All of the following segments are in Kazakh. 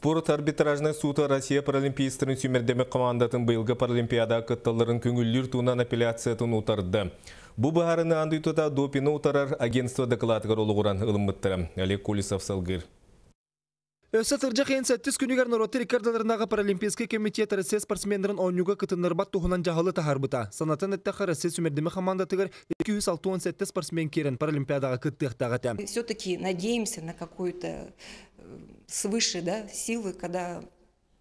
Спорт арбитражный суды Россия паралимпийстарын сүймердеме командатын бұйылғы паралимпиада кытталарын көңіллер туынан апелляциятын утарды. Бұ бағарыны андыйтыда допины утарар агентство докладығыр олығыран ылыммыттыры. Олег Колесов салгыр. Өсі тыржақ ең сәттіс күнігер Нороты рекордаларынағы паралимпийский комитет Россия спортсмендерін онюға кытынырбат тұхынан жағылы тахарбыта. Санатын әттіқі Россия сүмердемі команда тығыр 267 спортсмен керін паралимпиадаға кыттықтағыты. Все-таки надеемся на какую-то свыше да, силы, когда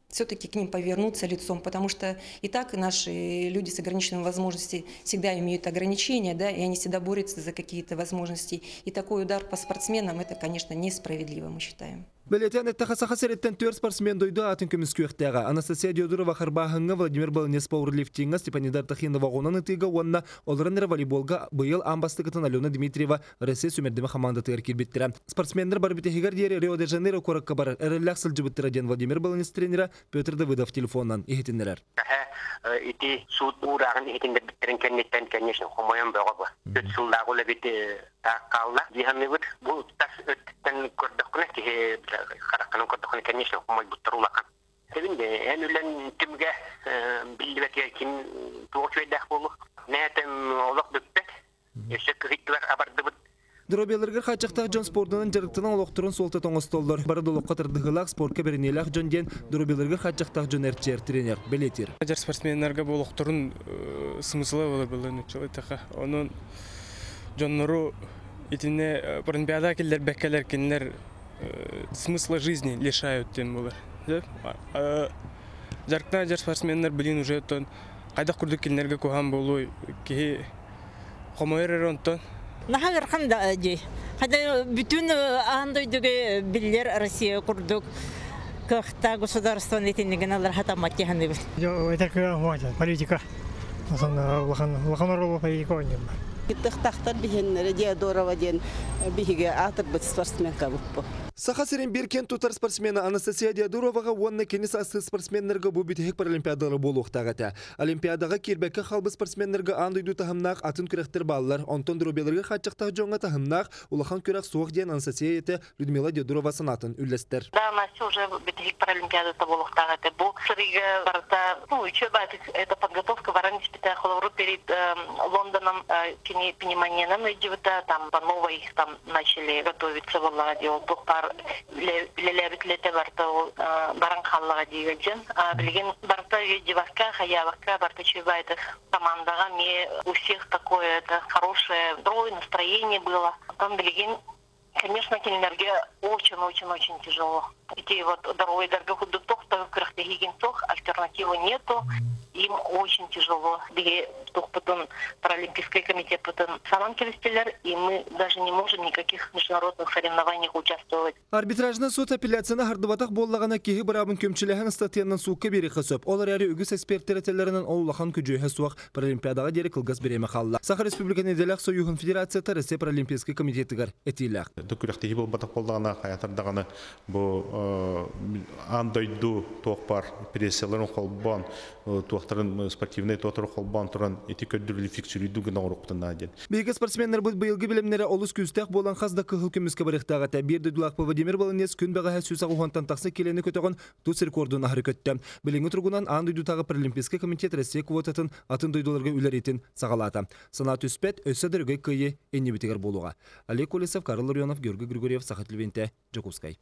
все-таки к ним повернуться лицом, потому что и так наши люди с ограниченными возможностями всегда имеют ограничения, да, и они всегда борются за какие-то возможности. И такой удар по спортсменам, это, конечно, несправедливо, мы считаем. Білетен әттіқі сақасыреттен төр спортсмен дойды атын көміз күйіқтіға. Анастасия Диодурова қарбағыңы Владимир Балынес пауэрлифтинга Степанидар Тахинова ғонан ұтыға онна олырын волейболға бұйыл амбастықытын Алена Дмитриева Россия сөмердімі команда тығыр келбеттірі. Спортсмендер бар бітехігер дері Рио де Жанейро қораққа бар әрілләқ сылжы ден Владимир Балынес тренера Петр Давыдов телефоннан ехетінлерер. ити суут уураагын ихитиндер биттерин кенниттен конечно хомоyon бөгөбө өт сылдагы уле бит тааккаалла дихаммибыт бу тас өттен көрдөкүнэ тихи харакканын көрдөкүнэ конечно хомой буттар улакан Sebinde en ülen timge billibeke kim tuğçuydах болу. Риттер абардыбыт Дробелерге хачақтақ жон. Бары ден дробелерге хачақтақ жон әрчер тренер белетер. Жар спортсменлерге болықтырын смыслы болы. Onun жоннору итине Олимпиада келер бәккелер кенлер смысла жизни лишают тем болар. Жарктан жар спортсменлер билин уже тон кайда курдук келнерге кухан болу ки хомойрер онтон Нахагар ханда аджи. Хада бүтүн андойдуге биллер Россия курдук. Кахта государство нетинеген алар. Это как политика. Лахан лаханарова политика не. Иттахтахтар бихеннере Диадорова ден бихиге атыр бит спортсменка буппу. Саха сирен беркен тутар спортсмена Анастасия Диадуроваға онны кенес асты спортсменлерге бұл бітек паралимпиадалары болу ұқтағыты. Олимпиадаға келбәкі қалбы спортсменлерге андойду тахымнақ атын күректер балылар, онтон дробелерге қатчақтақ жоңға тахымнақ улахан күрек суық ден Анастасия еті Людмила Диадурова санатын үллестер. Да, Настя уже бітек паралимпиадата болу ұқтағыты. Бұл сырыға барда, ну, учеба, это подготовка варани спитая холору перед э, Лондоном, э, пневмониям, там по новой там начали готовиться в Алладе, пар лелебит лете барта баран халлага дигелжен билген барта деваска хаябака барта чубайда командага мне у всех такое это хорошее строй настроение было там билген конечно кенлерге очень-очень-очень тяжело эти вот дорогой дорога худук тохта крахтегиген тох альтернативы нету им очень тяжело. Потом паралимпийский комитет потом салам келестелер, и мы даже не можем никаких международных соревнованиях участвовать. Арбитражны суд апелляцияны хардыбатақ боллағана кеги барабын көмчіліғін статьянын суыққа бері қысып. Олар әрі үгіс эксперттері телерінің олулахан күжөйі суақ паралимпиадаға дері қылғыз береме қалла. Саха Республика неделяқ союғын федерацияты Россия паралимпийский комитетігер етейләқ. Дүкіріқтегі бұл батақ болдағана, хаятардағаны бұл андойду тоқпар пресселерін қолбан, туақтарын спортивный тотыр қолбан тұран эти көддүрлі фиксүлүйді гына оруқтын аден. Бейгі спортсменлер бұл бұйылғы білімнері олыс күстәқ болан қазда қығыл көміскі барықтағы тәбірді дұлақ Владимир Балынес күн баға сөз ағуғантан тақсы келені көтіғын тұс рекордын ахыры көтті. Біліңі тұрғынан ан дүйдутағы паралимпийский комитет Россия квотатын атын дойдоларға үлер етін сағалаты. Санат үспет өсі дұрғы күйі әнне бітігер болуға. Олег Колесов, Карл Ларионов, Георгий Григорьев, Сахат Львенте, Джаковскай.